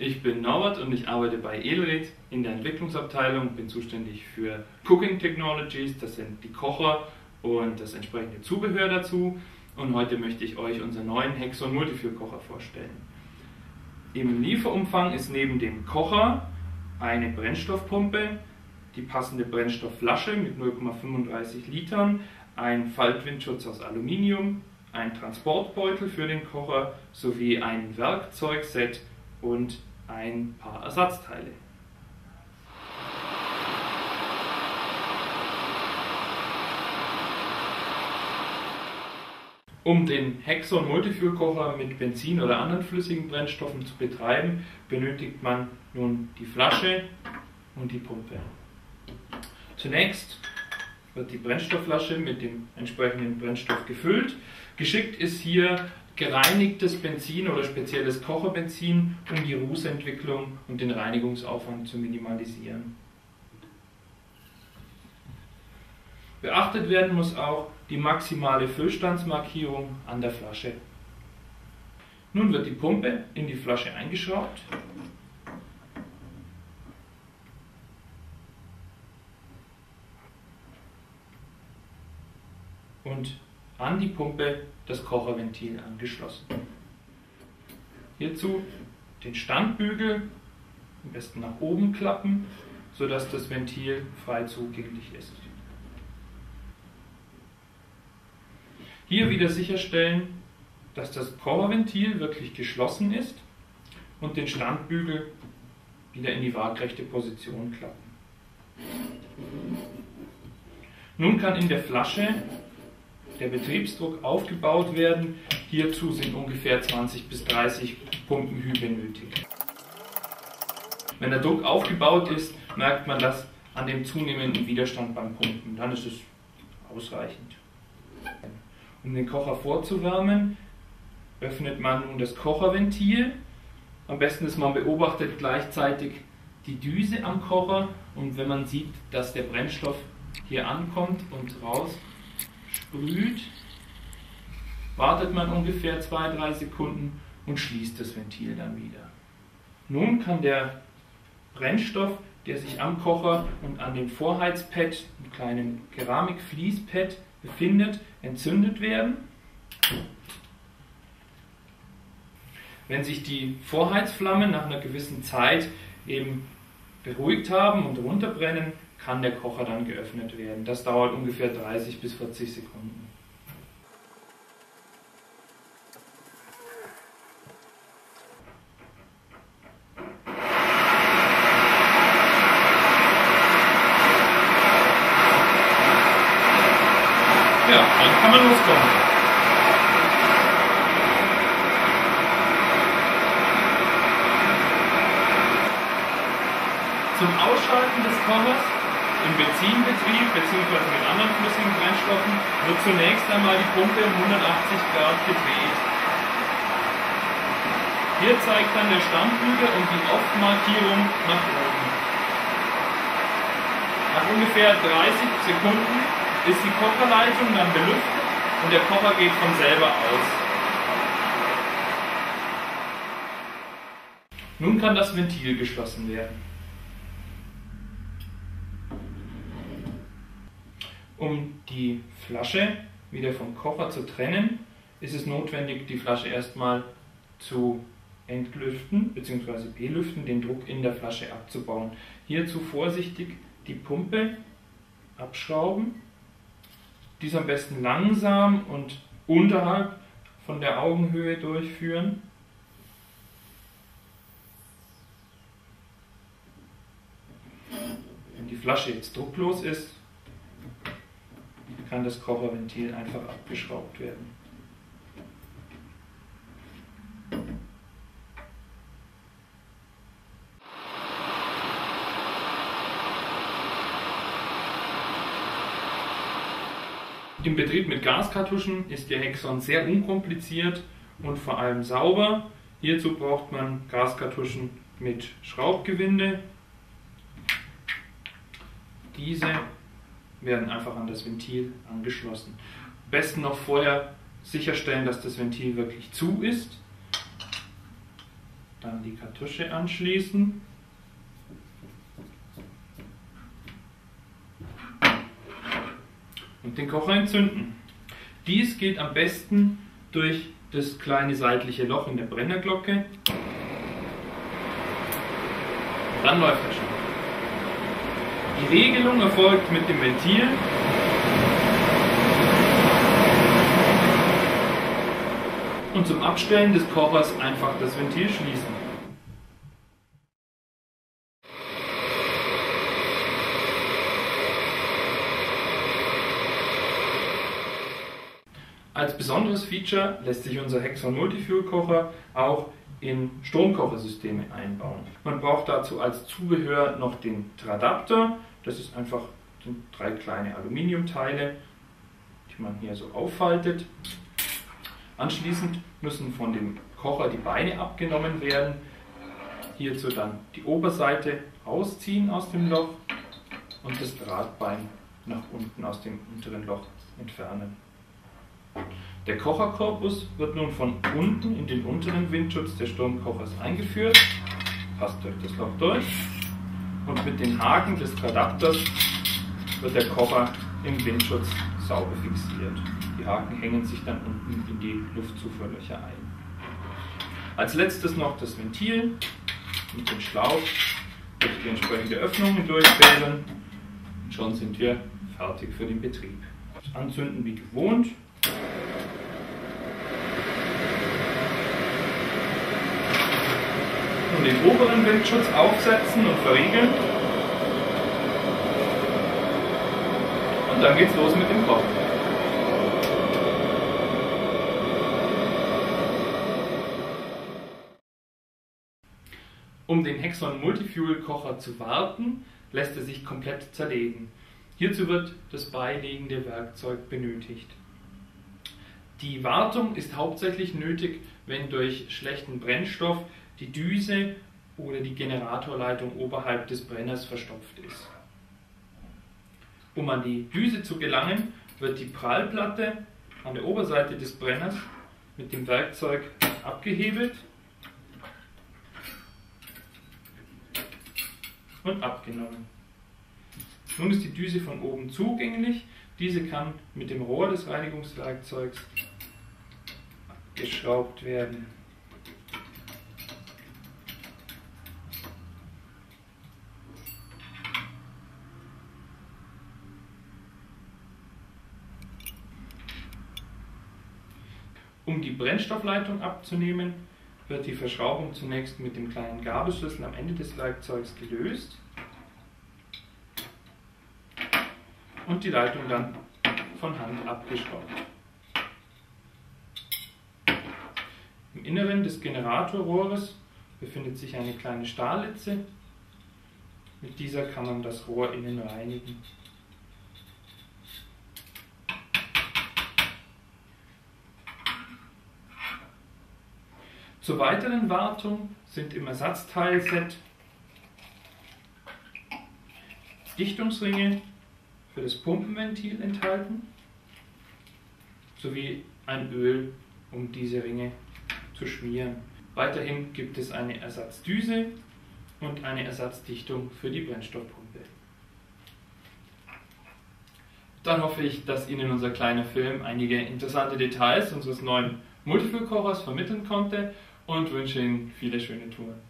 ich bin Norbert und ich arbeite bei Edelred in der Entwicklungsabteilung, bin zuständig für Cooking Technologies, das sind die Kocher und das entsprechende Zubehör dazu. Und heute möchte ich euch unseren neuen Hexon Multifuel Kocher vorstellen. Im Lieferumfang ist neben dem Kocher eine Brennstoffpumpe, die passende Brennstoffflasche mit 0,35 Litern, ein Faltwindschutz aus Aluminium, ein Transportbeutel für den Kocher sowie ein Werkzeugset und ein paar Ersatzteile. Um den Hexon Multifuel Kocher mit Benzin oder anderen flüssigen Brennstoffen zu betreiben, benötigt man nun die Flasche und die Pumpe. Zunächst wird die Brennstoffflasche mit dem entsprechenden Brennstoff gefüllt. Geschickt ist hier gereinigtes Benzin oder spezielles Kocherbenzin, um die Rußentwicklung und den Reinigungsaufwand zu minimalisieren. Beachtet werden muss auch die maximale Füllstandsmarkierung an der Flasche. Nun wird die Pumpe in die Flasche eingeschraubt. Und an die Pumpe das Kocherventil angeschlossen. Hierzu den Standbügel am besten nach oben klappen, sodass das Ventil frei zugänglich ist. Hier wieder sicherstellen, dass das Kocherventil wirklich geschlossen ist und den Standbügel wieder in die waagrechte Position klappen. Nun kann in der Flasche der Betriebsdruck aufgebaut werden. Hierzu sind ungefähr 20 bis 30 Pumpenhü benötigt. Wenn der Druck aufgebaut ist, merkt man das an dem zunehmenden Widerstand beim Pumpen. Dann ist es ausreichend. Um den Kocher vorzuwärmen, öffnet man nun das Kocherventil. Am besten ist, man beobachtet gleichzeitig die Düse am Kocher und wenn man sieht, dass der Brennstoff hier ankommt und raus sprüht, wartet man ungefähr 2-3 Sekunden und schließt das Ventil dann wieder. Nun kann der Brennstoff, der sich am Kocher und an dem Vorheizpad, einem kleinen Keramikfließpad befindet, entzündet werden. Wenn sich die Vorheizflammen nach einer gewissen Zeit eben beruhigt haben und runterbrennen, kann der Kocher dann geöffnet werden. Das dauert ungefähr 30 bis 40 Sekunden. Ja, dann kann man loskommen. Zum Ausschalten des Kochers im Benzinbetrieb bzw. mit anderen flüssigen Brennstoffen wird zunächst einmal die Pumpe um 180 Grad gedreht. Hier zeigt dann der Standbügel und die Off-Markierung nach oben. Nach ungefähr 30 Sekunden ist die Kocherleitung dann belüftet und der Kocher geht von selber aus. Nun kann das Ventil geschlossen werden. Um die Flasche wieder vom Kocher zu trennen, ist es notwendig, die Flasche erstmal zu entlüften bzw. belüften, den Druck in der Flasche abzubauen. Hierzu vorsichtig die Pumpe abschrauben, dies am besten langsam und unterhalb von der Augenhöhe durchführen. Wenn die Flasche jetzt drucklos ist, kann das Kocherventil einfach abgeschraubt werden. Im Betrieb mit Gaskartuschen ist der Hexon sehr unkompliziert und vor allem sauber. Hierzu braucht man Gaskartuschen mit Schraubgewinde. Diese werden einfach an das Ventil angeschlossen. Am besten noch vorher sicherstellen, dass das Ventil wirklich zu ist. Dann die Kartusche anschließen. Und den Kocher entzünden. Dies geht am besten durch das kleine seitliche Loch in der Brennerglocke. Dann läuft er schon. Die Regelung erfolgt mit dem Ventil. Und zum Abstellen des Kochers einfach das Ventil schließen. Als besonderes Feature lässt sich unser Hexon Multifuel Kocher auch in Stromkochersysteme einbauen. Man braucht dazu als Zubehör noch den Tradapter. Das ist einfach sind drei kleine Aluminiumteile, die man hier so auffaltet. Anschließend müssen von dem Kocher die Beine abgenommen werden. Hierzu dann die Oberseite rausziehen aus dem Loch und das Drahtbein nach unten aus dem unteren Loch entfernen. Der Kocherkorpus wird nun von unten in den unteren Windschutz des Sturmkochers eingeführt, passt durch das Loch durch und mit den Haken des Adapters wird der Kocher im Windschutz sauber fixiert. Die Haken hängen sich dann unten in die Luftzufuhrlöcher ein. Als letztes noch das Ventil mit dem Schlauch durch die entsprechende Öffnung hindurchfädeln. Schon sind wir fertig für den Betrieb. Anzünden wie gewohnt. Nun den oberen Windschutz aufsetzen und verriegeln. Und dann geht's los mit dem Kochen. Um den Hexon Multifuel Kocher zu warten, lässt er sich komplett zerlegen. Hierzu wird das beilegende Werkzeug benötigt. Die Wartung ist hauptsächlich nötig, wenn durch schlechten Brennstoff die Düse oder die Generatorleitung oberhalb des Brenners verstopft ist. Um an die Düse zu gelangen, wird die Prallplatte an der Oberseite des Brenners mit dem Werkzeug abgehebelt und abgenommen. Nun ist die Düse von oben zugänglich. Diese kann mit dem Rohr des Reinigungswerkzeugs geschraubt werden. Um die Brennstoffleitung abzunehmen, wird die Verschraubung zunächst mit dem kleinen Gabelschlüssel am Ende des Werkzeugs gelöst und die Leitung dann von Hand abgeschraubt. Im Inneren des Generatorrohres befindet sich eine kleine Stahllitze. Mit dieser kann man das Rohr innen reinigen. Zur weiteren Wartung sind im Ersatzteilset Dichtungsringe für das Pumpenventil enthalten, sowie ein Öl, um diese Ringe zu schmieren. Weiterhin gibt es eine Ersatzdüse und eine Ersatzdichtung für die Brennstoffpumpe. Dann hoffe ich, dass Ihnen unser kleiner Film einige interessante Details unseres neuen Multifuel-Kochers vermitteln konnte und wünsche Ihnen viele schöne Touren.